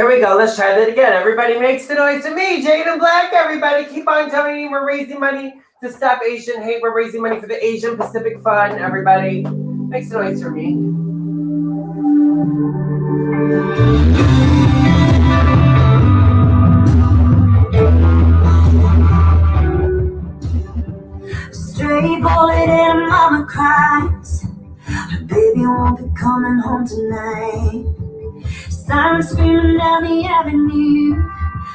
Here we go. Let's try that again. Everybody makes the noise to me. Jade in Black, everybody. Keep on telling me we're raising money to stop Asian hate. We're raising money for the Asian Pacific Fund. Everybody makes the noise for me. Stray bullet and mama cries. Her baby won't be coming home tonight. Sirens screaming down the avenue.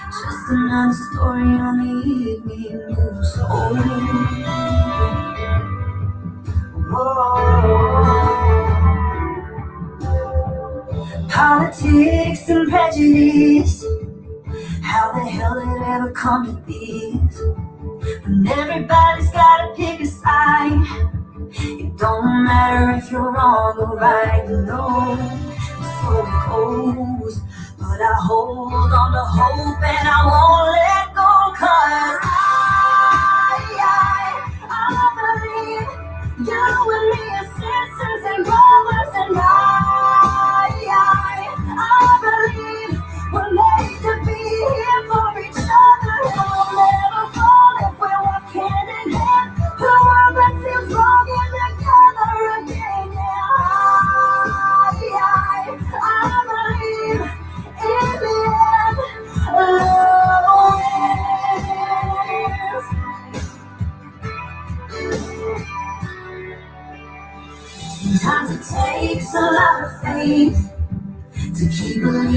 Just another story on the evening news. Oh, whoa. Politics and prejudice. How the hell did it ever come to this? When everybody's gotta pick a side. It don't matter if you're wrong or right, you know. So it. But I hold on to hope and I won't let go. Cause I, I, I believe you and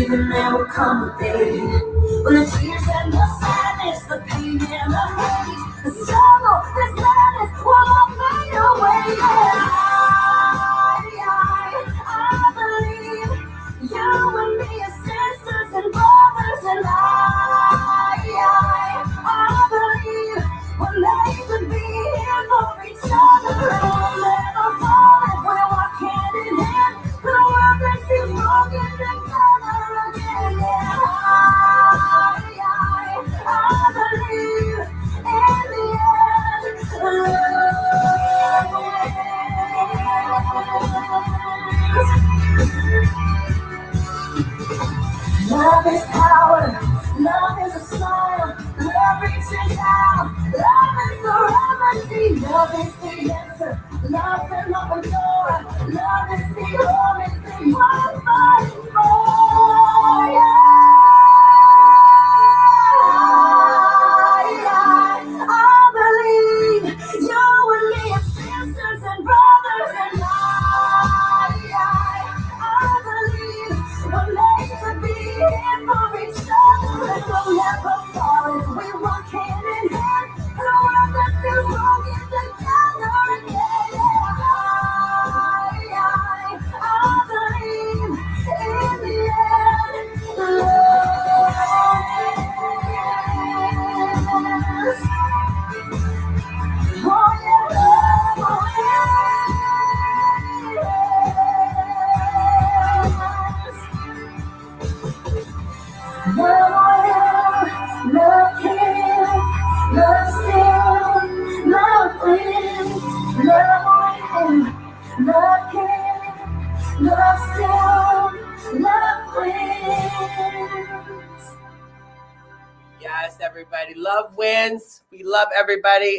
believing there will come a day when the tears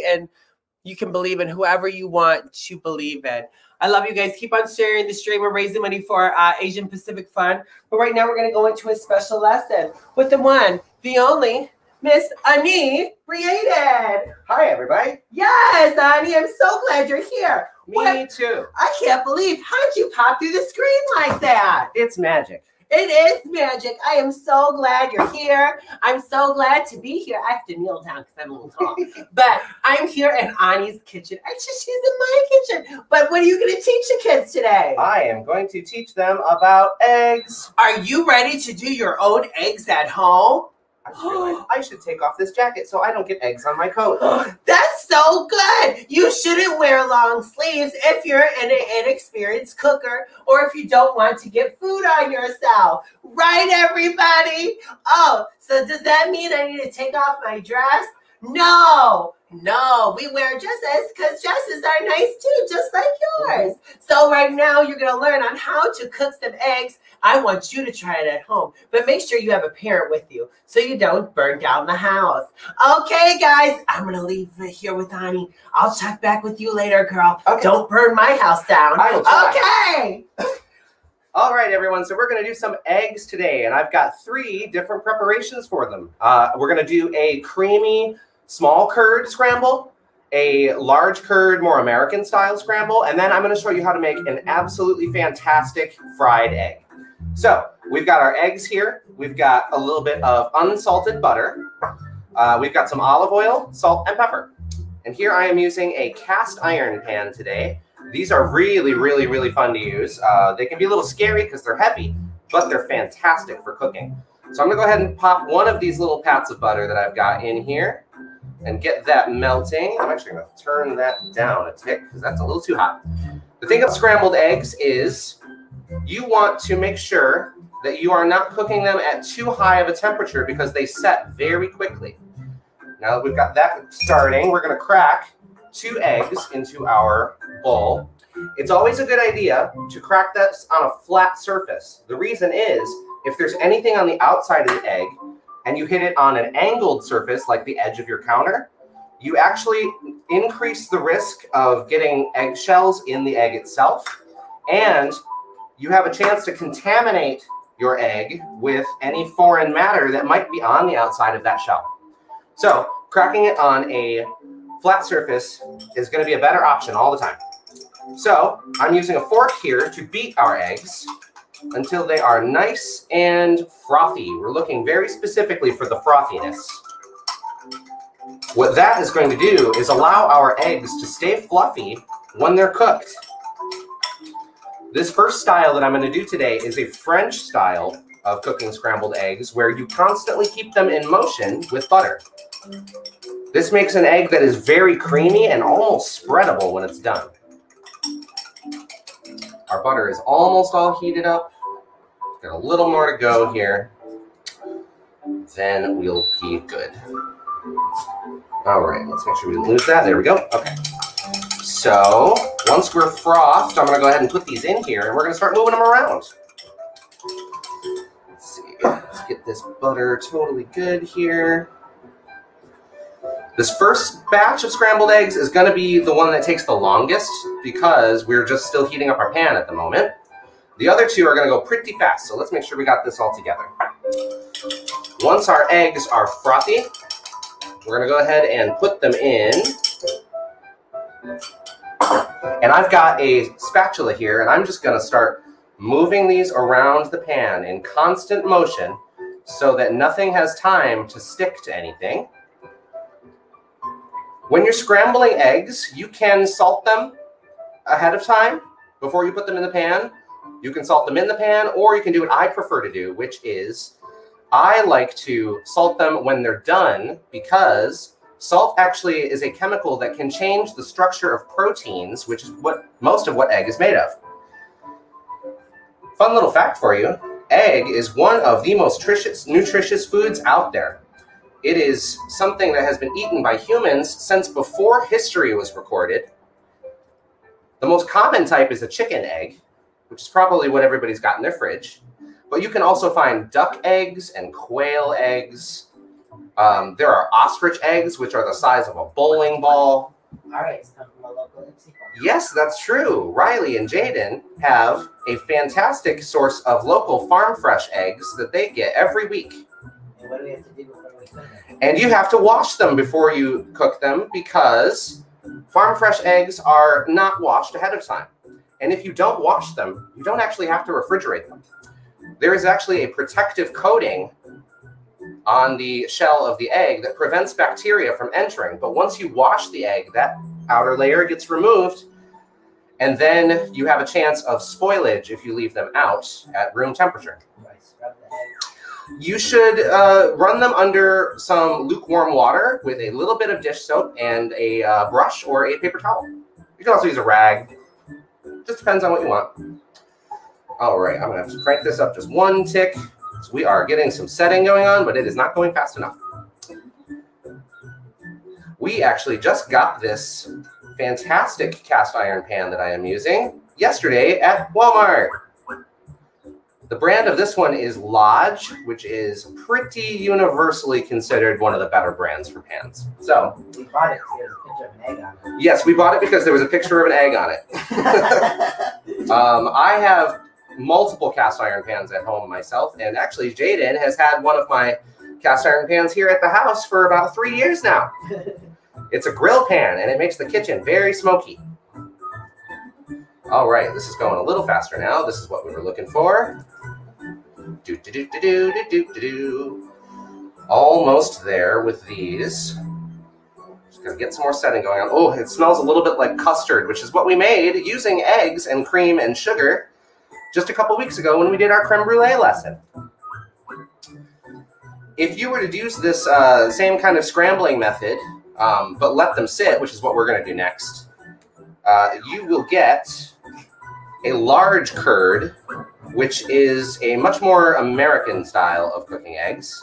and you can believe in whoever you want to believe in. I love you guys. Keep on sharing the stream. We're raising money for uh, Asian Pacific Fund. But right now, we're going to go into a special lesson with the one, the only, Miss Ani Created. Hi, everybody. Yes, Ani, I'm so glad you're here. Me What? too. I can't believe how did you pop through the screen like that? It's magic. It is magic. I am so glad you're here. I'm so glad to be here. I have to kneel down because I'm a little tall. but I'm here in Ani's kitchen. Actually, she's in my kitchen. But what are you going to teach the kids today? I am going to teach them about eggs. Are you ready to do your own eggs at home? I realized I should take off this jacket so I don't get eggs on my coat. That's so good. You shouldn't wear long sleeves if you're an inexperienced cooker or if you don't want to get food on yourself. Right, everybody? Oh, so does that mean I need to take off my dress? No, No, we wear dresses because dresses are nice too, just like yours. So right now you're gonna learn on how to cook some eggs. I want you to try it at home, but make sure you have a parent with you so you don't burn down the house. Okay, guys, I'm gonna leave it here with Ani. I'll check back with you later, girl. Okay. Don't burn my house down. I will try. Okay. All right, everyone. So we're going to do some eggs today, and I've got three different preparations for them. Uh, we're going to do a creamy small curd scramble, a large curd, more American style scramble, and then I'm going to show you how to make an absolutely fantastic fried egg. So we've got our eggs here. We've got a little bit of unsalted butter. Uh, we've got some olive oil, salt, and pepper. And here I am using a cast iron pan today. These are really, really, really fun to use. Uh, they can be a little scary because they're heavy, but they're fantastic for cooking. So I'm gonna go ahead and pop one of these little pats of butter that I've got in here and get that melting. I'm actually gonna turn that down a tick because that's a little too hot. The thing about scrambled eggs is you want to make sure that you are not cooking them at too high of a temperature because they set very quickly. Now that we've got that starting, we're gonna crack two eggs into our bowl. It's always a good idea to crack this on a flat surface. The reason is if there's anything on the outside of the egg and you hit it on an angled surface like the edge of your counter, you actually increase the risk of getting eggshells in the egg itself and you have a chance to contaminate your egg with any foreign matter that might be on the outside of that shell. So cracking it on a flat surface is going to be a better option all the time. So I'm using a fork here to beat our eggs until they are nice and frothy. We're looking very specifically for the frothiness. What that is going to do is allow our eggs to stay fluffy when they're cooked. This first style that I'm going to do today is a French style of cooking scrambled eggs where you constantly keep them in motion with butter. This makes an egg that is very creamy and almost spreadable when it's done. Our butter is almost all heated up. Got a little more to go here. Then we'll be good. All right, let's make sure we lose that. There we go. Okay. So once we're frothed, I'm gonna go ahead and put these in here and we're gonna start moving them around. Let's see, let's get this butter totally good here. This first batch of scrambled eggs is going to be the one that takes the longest because we're just still heating up our pan at the moment. The other two are going to go pretty fast, so let's make sure we got this all together. Once our eggs are frothy, we're going to go ahead and put them in. And I've got a spatula here, and I'm just going to start moving these around the pan in constant motion so that nothing has time to stick to anything. When you're scrambling eggs, you can salt them ahead of time before you put them in the pan. You can salt them in the pan, or you can do what I prefer to do, which is I like to salt them when they're done because salt actually is a chemical that can change the structure of proteins, which is what most of what egg is made of. Fun little fact for you egg is one of the most nutritious, foods out there. It is something that has been eaten by humans since before history was recorded. The most common type is a chicken egg, which is probably what everybody's got in their fridge. But you can also find duck eggs and quail eggs. Um, there are ostrich eggs, which are the size of a bowling ball. All right, it's time for my local Yes, that's true. Riley and Jaden have a fantastic source of local farm fresh eggs that they get every week. And what do we have to do before we cook them? And you have to wash them before you cook them because farm fresh eggs are not washed ahead of time. And if you don't wash them, you don't actually have to refrigerate them. There is actually a protective coating on the shell of the egg that prevents bacteria from entering. But once you wash the egg, that outer layer gets removed. And then you have a chance of spoilage if you leave them out at room temperature. Do I scrub the egg? You should uh, run them under some lukewarm water with a little bit of dish soap and a uh, brush or a paper towel. You can also use a rag. Just depends on what you want. All right, I'm gonna have to crank this up just one tick. So we are getting some setting going on, but it is not going fast enough. we actually just got this fantastic cast iron pan that I am using yesterday at Walmart. The brand of this one is Lodge, which is pretty universally considered one of the better brands for pans. So, We bought it because there's a an egg on yes, we bought it because there was a picture of an egg on it. it. Um, I have multiple cast iron pans at home myself, and actually, Jaden has had one of my cast iron pans here at the house for about three years now. It's a grill pan, and it makes the kitchen very smoky. All right, this is going a little faster now. This is what we were looking for. Do, do, do, do, do, do, do, do. Almost there with these. Just gonna get some more setting going on. Oh, it smells a little bit like custard, which is what we made using eggs and cream and sugar just a couple weeks ago when we did our creme brulee lesson. If you were to use this uh, same kind of scrambling method, um, but let them sit, which is what we're gonna do next, uh, you will get a large curd which is a much more American style of cooking eggs.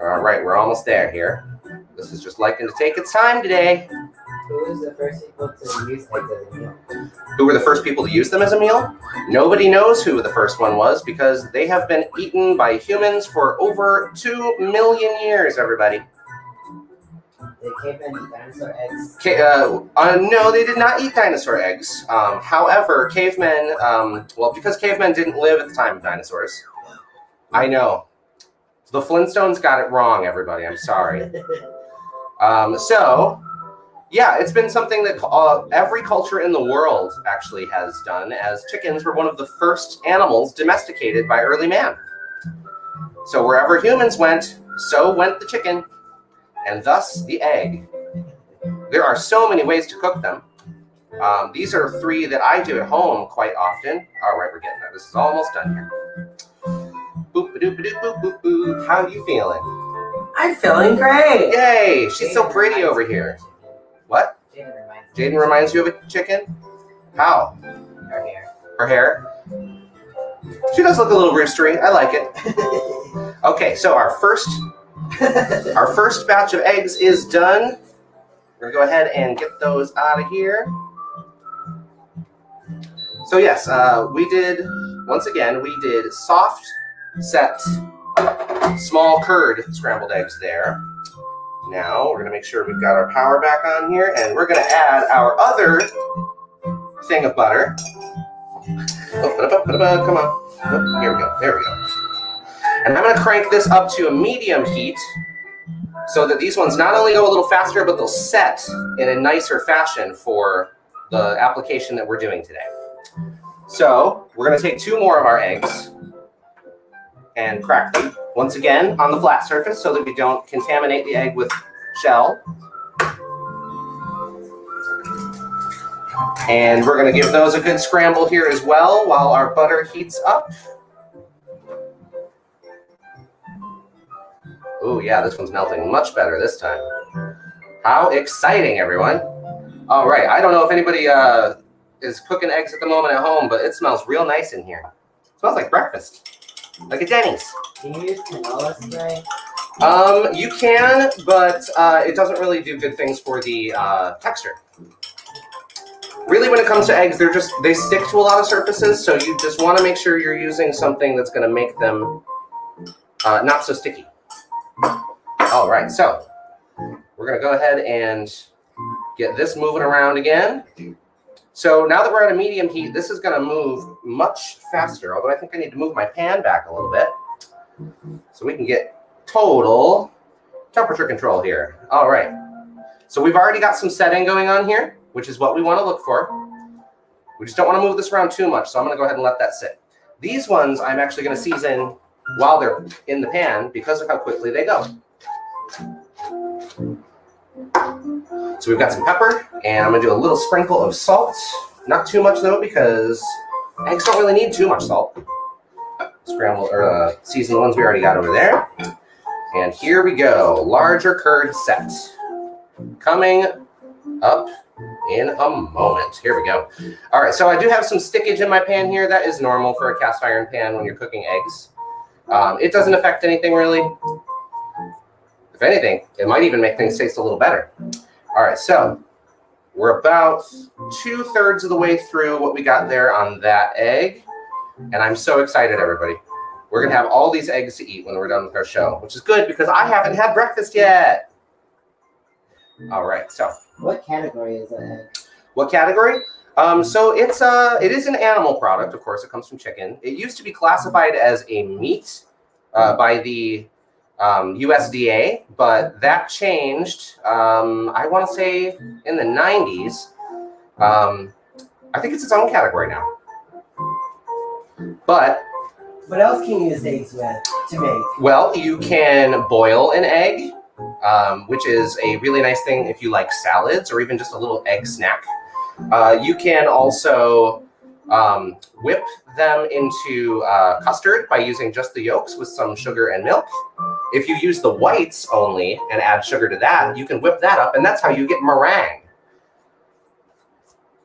All right, we're almost there here. This is just liking to take its time today. Who was the first people to use eggs as a meal? Who were the first people to use them as a meal? Nobody knows who the first one was because they have been eaten by humans for over 2 million years, everybody. Did cavemen eat dinosaur eggs? Ca- uh, uh, no, they did not eat dinosaur eggs. Um, however, cavemen, um, well, because cavemen didn't live at the time of dinosaurs. I know. The Flintstones got it wrong, everybody. I'm sorry. Um, so, yeah, it's been something that uh, every culture in the world actually has done, as chickens were one of the first animals domesticated by early man. So, wherever humans went, so went the chicken, and thus the egg. There are so many ways to cook them. Um, these are three that I do at home quite often. All right, we're getting there. This is almost done here. Boop doop doop boop boop boop. How are you feeling? I'm feeling great. Yay! She's so pretty over here. of a chicken. What? Jaden reminds. Jaden reminds you of a chicken? How? Her hair. Her hair? She does look a little roostery. I like it. Okay, so our first our first batch of eggs is done. We're gonna go ahead and get those out of here. So yes, uh, we did once again we did soft set small curd scrambled eggs there. Now we're gonna make sure we've got our power back on here, and we're gonna add our other thing of butter. Oh, come on. Oh, here we go. There we go. And I'm to crank this up to a medium heat so that these ones not only go a little faster, but they'll set in a nicer fashion for the application that we're doing today. So we're going to take two more of our eggs and crack them once again on the flat surface so that we don't contaminate the egg with shell. And we're going to give those a good scramble here as well while our butter heats up. Oh yeah, this one's melting much better this time. How exciting, everyone. All right, I don't know if anybody uh, is cooking eggs at the moment at home, but it smells real nice in here. It smells like breakfast, like a Denny's. Can you use canola spray? Um, you can, but uh, it doesn't really do good things for the uh, texture. Really, when it comes to eggs, they're just they stick to a lot of surfaces, so you just want to make sure you're using something that's going to make them uh, not so sticky. All right, so we're going to go ahead and get this moving around again. So now that we're at a medium heat, this is going to move much faster. Although I think I need to move my pan back a little bit so we can get total temperature control here. All right. So we've already got some setting going on here, which is what we want to look for. We just don't want to move this around too much, so I'm going to go ahead and let that sit. These ones I'm actually going to season while they're in the pan because of how quickly they go. So we've got some pepper, and I'm to do a little sprinkle of salt. Not too much though, because eggs don't really need too much salt. Scramble or uh, season the ones we already got over there. And here we go, larger curd set. Coming up in a moment. Here we go. All right, so I do have some stickage in my pan here. That is normal for a cast iron pan when you're cooking eggs. Um, it doesn't affect anything really. If anything, it might even make things taste a little better. All right, so we're about two thirds of the way through what we got there on that egg. And I'm so excited, everybody. We're going to have all these eggs to eat when we're done with our show, which is good because I haven't had breakfast yet. All right, so What category is it? what category? Um, so it's a, it is an animal product. Of course, it comes from chicken. It used to be classified as a meat uh, by the um, USDA, but that changed. Um, I want to say in the 90s. Um, I think it's its own category now. But What else can you use eggs with to make? well, you can boil an egg, um, which is a really nice thing if you like salads or even just a little egg snack. Uh, you can also um, whip them into uh, custard by using just the yolks with some sugar and milk. If you use the whites only and add sugar to that, you can whip that up, and that's how you get meringue.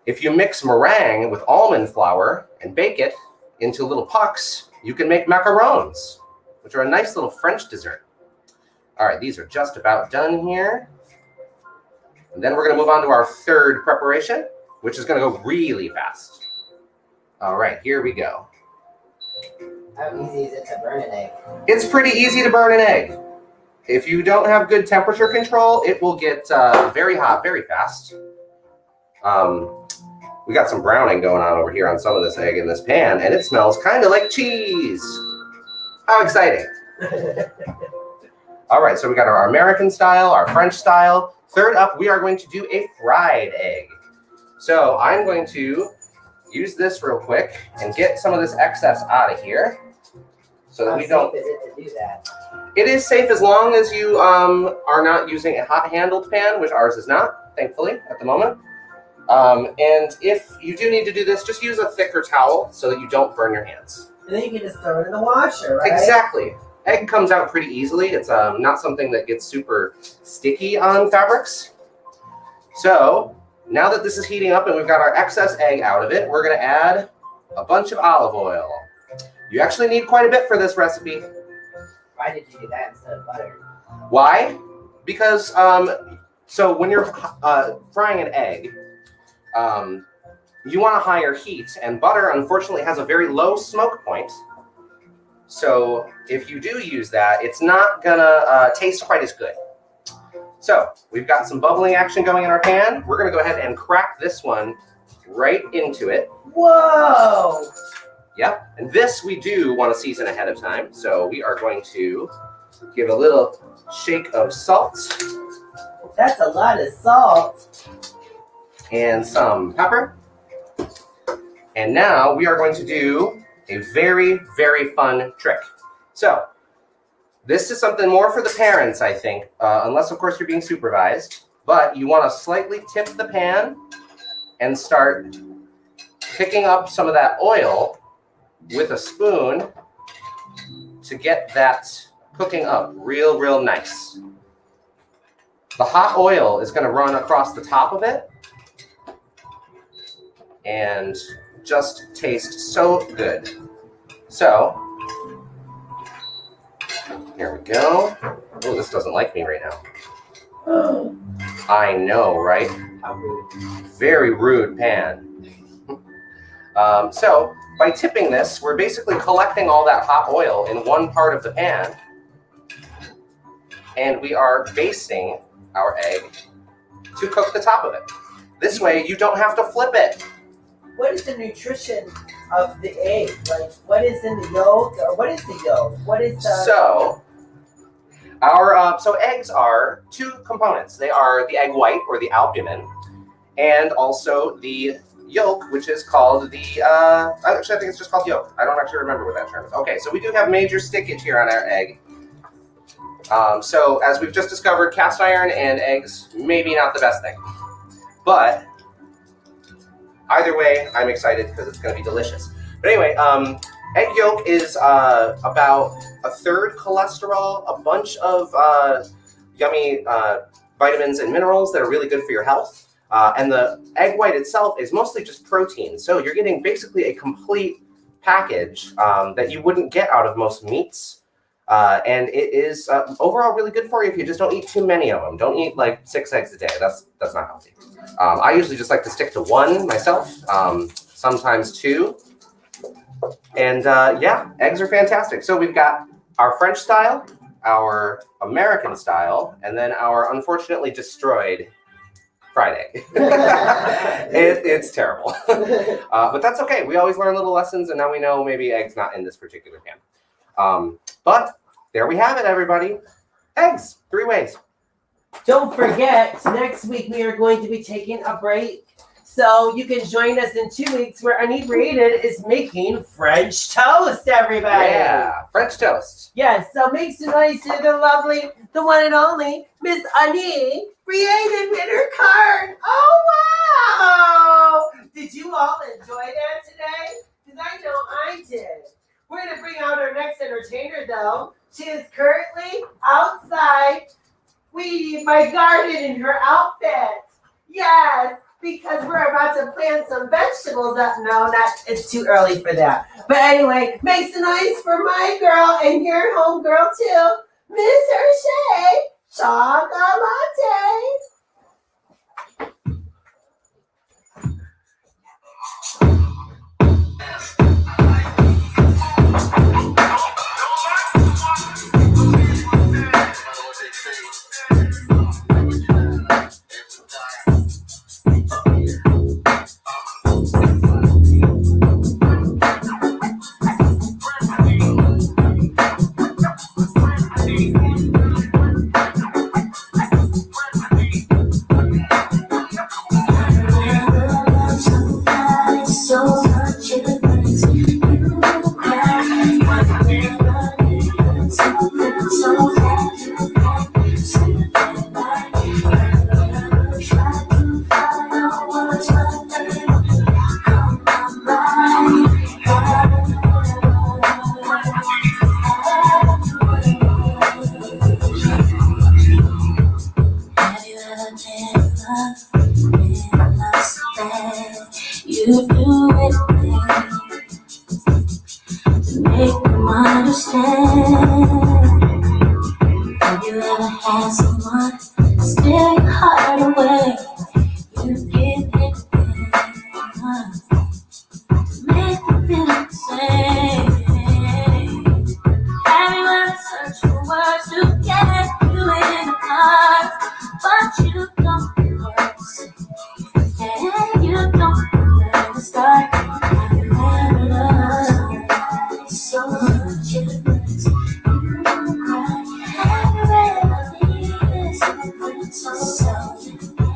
If you mix meringue with almond flour and bake it into little pucks, you can make macarons which are a nice little French dessert. All right, these are just about done here. And then we're going to move on to our third preparation, which is going to go really fast. All right, here we go. How easy is it to burn an egg? It's pretty easy to burn an egg. If you don't have good temperature control, it will get uh, very hot very fast. Um, we got some browning going on over here on some of this egg in this pan, and it smells kind of like cheese. How exciting! All right, so we got our American style, our French style. Third up, we are going to do a fried egg. So I'm going to use this real quick and get some of this excess out of here so that How we don't is it to do that? it is safe as long as you um, are not using a hot handled pan, which ours is not, thankfully, at the moment. Um, and if you do need to do this, just use a thicker towel so that you don't burn your hands. And then you can just throw it in the washer, right? Exactly. Egg comes out pretty easily. It's um, not something that gets super sticky on fabrics. So now that this is heating up and we've got our excess egg out of it, we're going to add a bunch of olive oil. You actually need quite a bit for this recipe. Why did you do that instead of butter? Why? Because um, so when you're uh, frying an egg, um, you want a higher heat, and butter unfortunately has a very low smoke point. So if you do use that, it's not gonna uh, taste quite as good. So we've got some bubbling action going in our pan. We're gonna go ahead and crack this one right into it. Whoa! Yep. And this we do want to season ahead of time. So we are going to give a little shake of salt That's a lot of salt. and some pepper. And now we are going to do a very, very fun trick. So this is something more for the parents, I think, uh, unless, of course, you're being supervised. But you want to slightly tip the pan and start picking up some of that oil with a spoon to get that cooking up real, real nice. The hot oil is going to run across the top of it and just taste so good. So, here we go. Oh, this doesn't like me right now. I know, right? Very rude pan. Um, so, by tipping this, we're basically collecting all that hot oil in one part of the pan. And we are basting our egg to cook the top of it. This way, you don't have to flip it. What is the nutrition of the egg? Like, what is in the yolk? Or what is the yolk? What is the. So, our uh, so eggs are two components. They are the egg white or the albumin, and also the yolk, which is called the. Uh, actually, I think it's just called yolk. I don't actually remember what that term is. Okay, so we do have major stickage here on our egg. Um, so, as we've just discovered, cast iron and eggs maybe not the best thing, but either way, I'm excited because it's going to be delicious. But anyway, um, egg yolk is uh, about a third cholesterol, a bunch of uh, yummy uh, vitamins and minerals that are really good for your health. Uh, and the egg white itself is mostly just protein. So you're getting basically a complete package um, that you wouldn't get out of most meats. Uh, and it is uh, overall really good for you if you just don't eat too many of them. Don't eat like six eggs a day. That's that's not healthy. Um, I usually just like to stick to one myself, um, sometimes two. And uh, yeah, eggs are fantastic. So we've got our French style, our American style, and then our unfortunately destroyed fried egg. it, it's terrible. Uh, but that's okay. We always learn little lessons, and now we know maybe eggs not in this particular pan. Um, but there we have it, everybody. Eggs, three ways. Don't forget, next week we are going to be taking a break. So you can join us in two weeks where Inebriated is making French toast, everybody. Yeah, French toast. Yes, so make some noise to the lovely, the one and only Miss Ani created with her card. Oh wow! Did you all enjoy that today? Because I know I did. We're gonna bring out our next entertainer though. She is currently outside weeding my garden in her outfit. Yes, because we're about to plant some vegetables up. No, not it's too early for that. But anyway, make some noise for my girl and your home girl too, Miss Hershey Chocolate. So something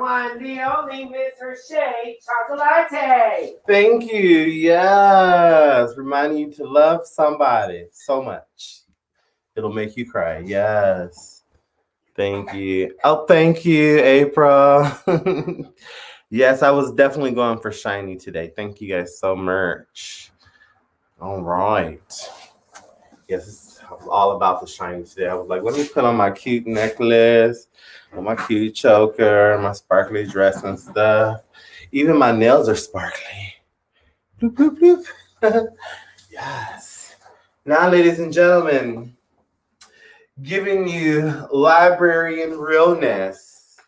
one, the only Miss Hershey Chocolate. Thank you. Yes. Reminding you to love somebody so much. It'll make you cry. Yes. Thank you. Oh, thank you, April. yes, I was definitely going for shiny today. Thank you guys so much. All right. Yes, it's all about the shiny today. I was like, let me put on my cute necklace, my cute choker, my sparkly dress and stuff. Even my nails are sparkly. Bloop, bloop, bloop. yes. Now, ladies and gentlemen, giving you librarian realness.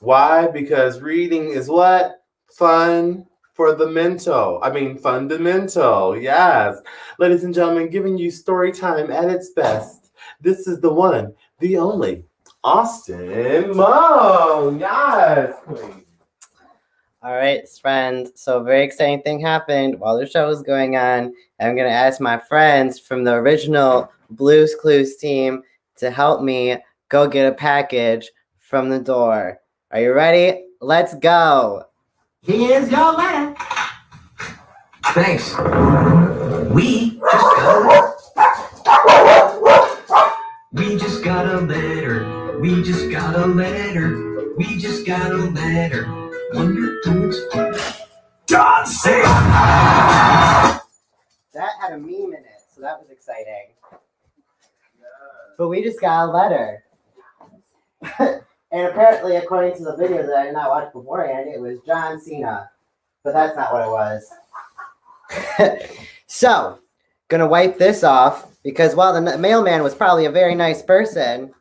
Why? Because reading is what? Fun for the mental. I mean, fundamental. Yes. Ladies and gentlemen, giving you story time at its best. This is the one, the only, Austin Moan. Yes. All right, friends. So very exciting thing happened while the show was going on. I'm gonna ask my friends from the original Blues Clues team to help me go get a package from the door. Are you ready? Let's go. Here's your letter. Thanks. We just got a We just got a letter. We just got a letter. We just got a letter. Wonder who it's from. John C. That had a meme in it, so that was exciting. But we just got a letter. and apparently, according to the video that I did not watch beforehand, it was John Cena. But that's not what it was. so, gonna wipe this off because while the mailman was probably a very nice person,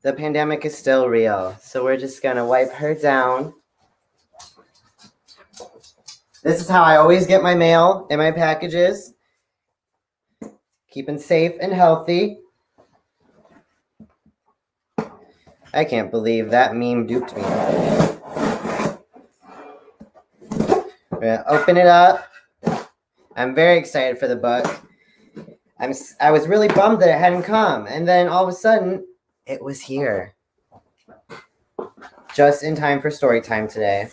the pandemic is still real. So we're just gonna wipe her down. This is how I always get my mail and my packages. Keeping safe and healthy. I can't believe that meme duped me. We're gonna open it up. I'm very excited for the book. I'm I was really bummed that it hadn't come, and then all of a sudden, it was here. Just in time for story time today.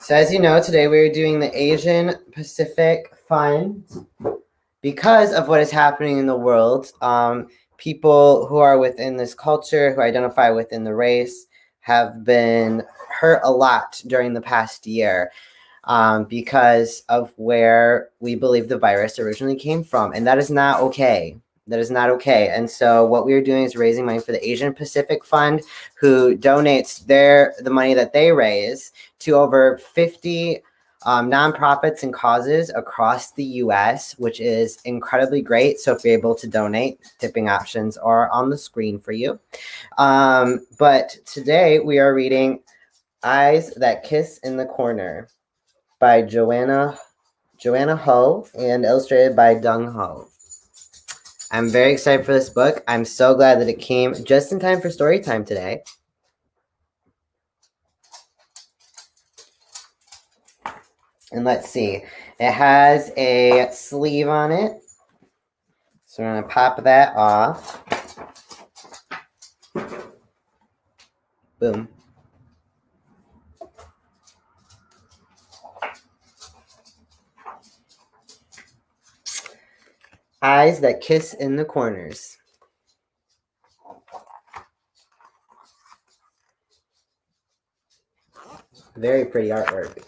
So as you know, today we're doing the Asian Pacific Fund because of what is happening in the world. Um, people who are within this culture, who identify within the race, have been hurt a lot during the past year um, because of where we believe the virus originally came from, and that is not okay. That is not okay. And so what we are doing is raising money for the Asian Pacific Fund, who donates their the money that they raise to over 50 um, nonprofits and causes across the US, which is incredibly great. So if you're able to donate, tipping options are on the screen for you. Um, but today we are reading Eyes That Kiss in the Corner by Joanna Joanna Ho and illustrated by Dung Ho. I'm very excited for this book. I'm so glad that it came just in time for story time today. And let's see, it has a sleeve on it. So we're gonna pop that off. Boom. eyes that kiss in the corners. Very pretty artwork.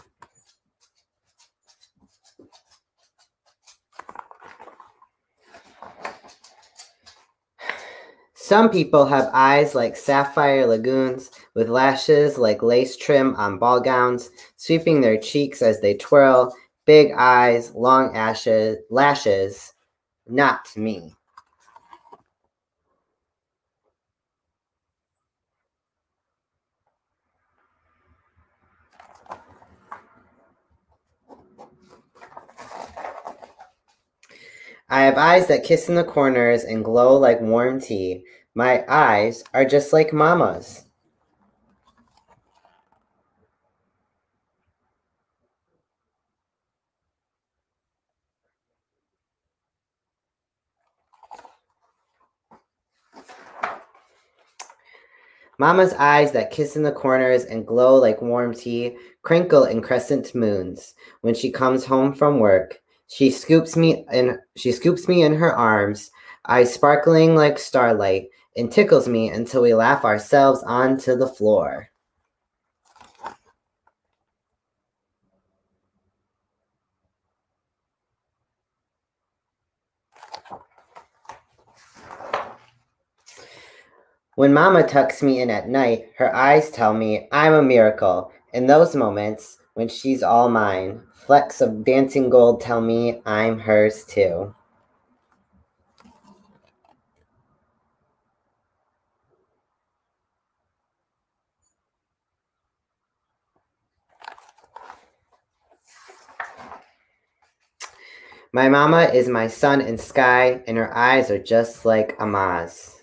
Some people have eyes like sapphire lagoons, with lashes like lace trim on ball gowns, sweeping their cheeks as they twirl. Big eyes, long ashes, lashes. Not me. I have eyes that kiss in the corners and glow like warm tea. My eyes are just like mama's. Mama's eyes that kiss in the corners and glow like warm tea crinkle in crescent moons. When she comes home from work, she scoops me in she scoops me in her arms, eyes sparkling like starlight, and tickles me until we laugh ourselves onto the floor. When Mama tucks me in at night, her eyes tell me I'm a miracle. In those moments, when she's all mine, flecks of dancing gold tell me I'm hers too. My mama is my sun and sky, and her eyes are just like Ama's.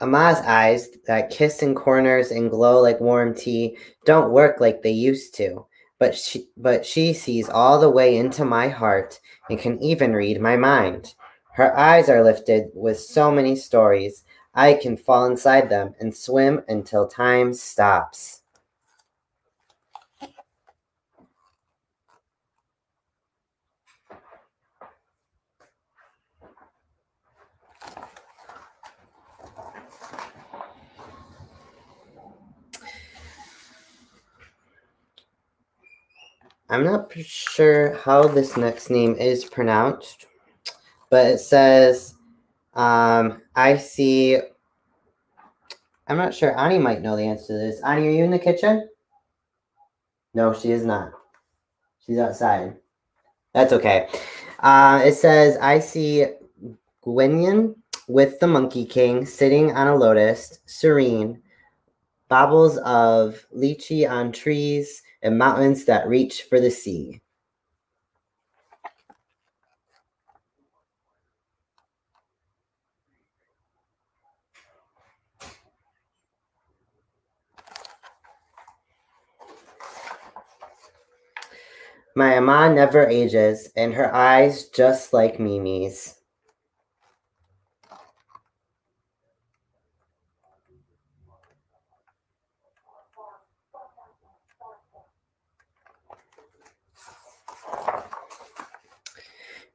Ama's eyes that kiss in corners and glow like warm tea don't work like they used to. But she, but she sees all the way into my heart and can even read my mind. Her eyes are lifted with so many stories. I can fall inside them and swim until time stops. I'm not sure how this next name is pronounced, but it says, um, I see. I'm not sure. Ani might know the answer to this. Ani, are you in the kitchen? No, she is not. She's outside. That's okay. Uh, it says, I see Gwynyon with the Monkey King sitting on a lotus, serene, baubles of lychee on trees, and mountains that reach for the sea. My Ama never ages, and her eyes just like Mimi's.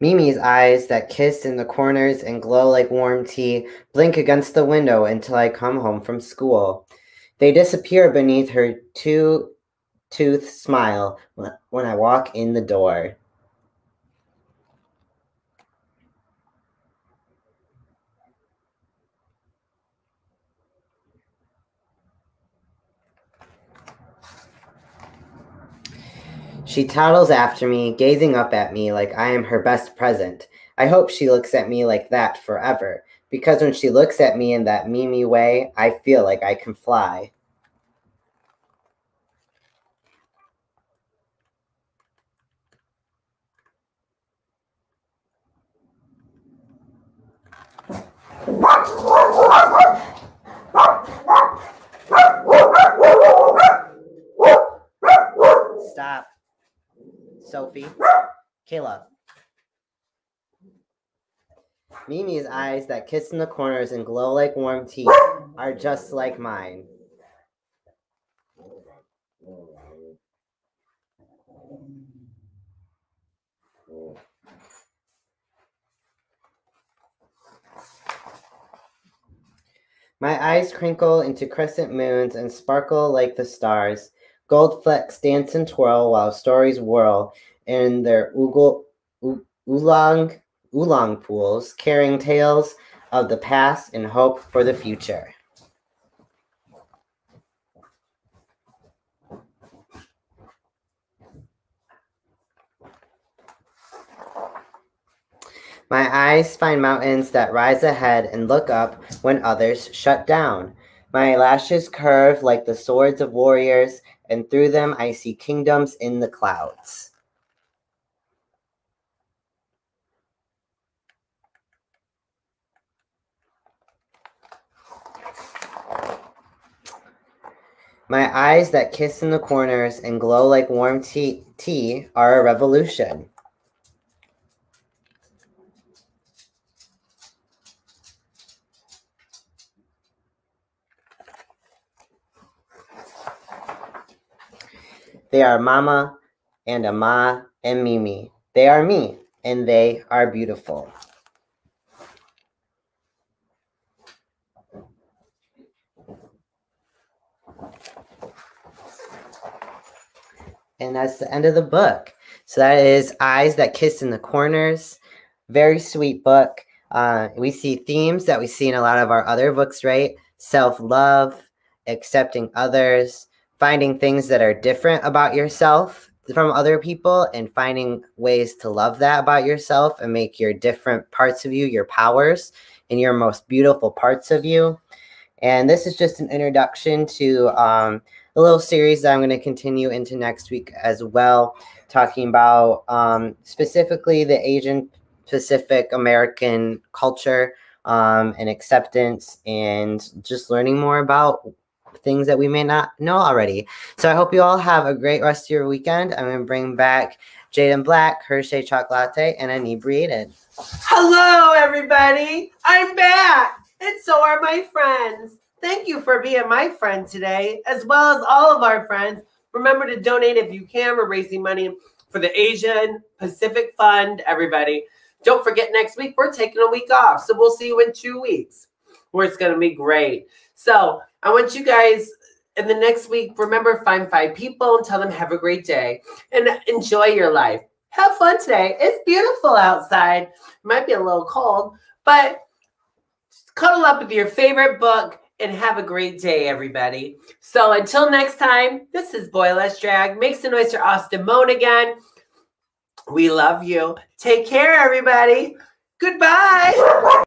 Mimi's eyes that kiss in the corners and glow like warm tea blink against the window until I come home from school. They disappear beneath her two tooth smile when- when I walk in the door. She toddles after me, gazing up at me like I am her best present. I hope she looks at me like that forever, because when she looks at me in that Mimi way, I feel like I can fly. Stop. Sophie. Kayla. These eyes that kiss in the corners and glow like warm tea are just like mine. My eyes crinkle into crescent moons and sparkle like the stars. Gold flecks dance and twirl while stories whirl in their oolong, oolong pools, carrying tales of the past and hope for the future. My eyes find mountains that rise ahead and look up when others shut down. My lashes curve like the swords of warriors, and through them I see kingdoms in the clouds. My eyes that kiss in the corners and glow like warm tea, tea are a revolution. They are Mama and Ama and Mimi. They are me and they are beautiful. And that's the end of the book. So that is Eyes That Kiss in the Corners. Very sweet book. Uh, we see themes that we see in a lot of our other books, right? Self love, accepting others, finding things that are different about yourself from other people, and finding ways to love that about yourself and make your different parts of you your powers and your most beautiful parts of you. And this is just an introduction to um, a little series that I'm going to continue into next week as well, talking about um, specifically the Asian Pacific American culture um, and acceptance and just learning more about things that we may not know already. So I hope you all have a great rest of your weekend. I'm going to bring back Jade in Black, Hershey Chocolate, and Inebriated. Hello, everybody. I'm back, and so are my friends. Thank you for being my friend today, as well as all of our friends. Remember to donate if you can. We're raising money for the Asian Pacific Fund, everybody. Don't forget, next week we're taking a week off. So we'll see you in two weeks where it's going to be great. So I want you guys in the next week, remember, find five people and tell them have a great day and enjoy your life. Have fun today. It's beautiful outside. It might be a little cold, but cuddle up with your favorite book and have a great day, everybody. So until next time, this is Boy Drag. Make some noise for Austin Moan again. We love you. Take care, everybody. Goodbye.